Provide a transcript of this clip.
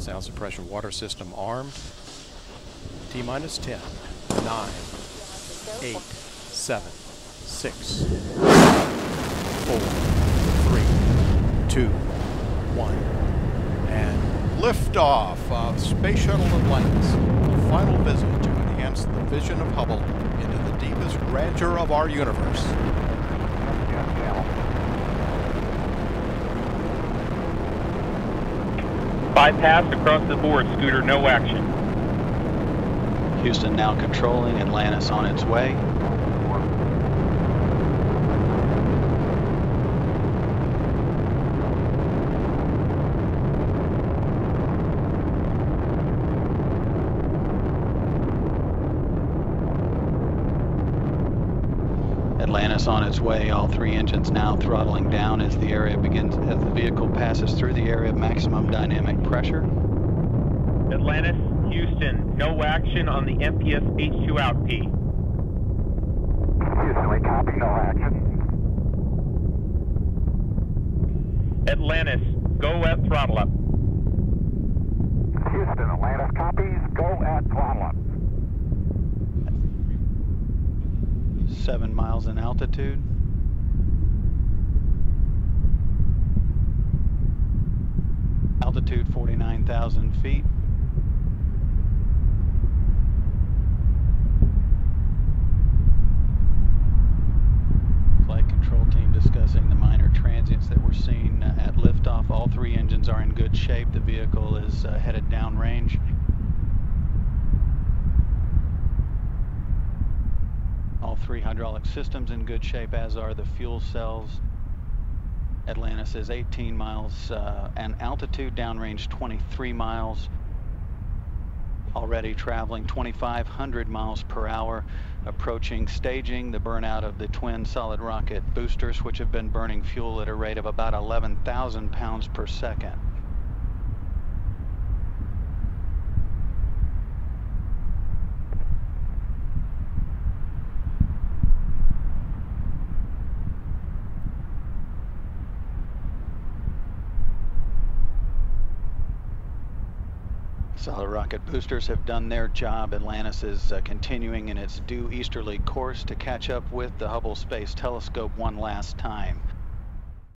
Sound suppression water system armed. T minus 10, 9, 8, 7, 6, 4, 3, 2, 1. And liftoff of Space Shuttle Atlantis. A final visit to enhance the vision of Hubble into the deepest grandeur of our universe. Bypass across the board, Scooter, no action. Houston now controlling, Atlantis on its way. Atlantis on its way, all three engines now throttling down as the area begins, as the vehicle passes through the area of maximum dynamic pressure. Atlantis, Houston, no action on the MPS H2 out P. Houston, we copy, no action. Atlantis, go at throttle up. Houston, Atlantis copies, go at throttle up. Seven miles in altitude. Altitude 49,000 feet. Flight control team discussing the minor transients that we're seeing uh, at liftoff. All three engines are in good shape. The vehicle is uh, headed downrange. All three hydraulic systems in good shape, as are the fuel cells. Atlantis is 18 miles uh, and altitude downrange 23 miles. Already traveling 2,500 miles per hour, approaching staging the burnout of the twin solid rocket boosters, which have been burning fuel at a rate of about 11,000 pounds per second. Solid rocket boosters have done their job. Atlantis is uh, continuing in its due easterly course to catch up with the Hubble Space Telescope one last time.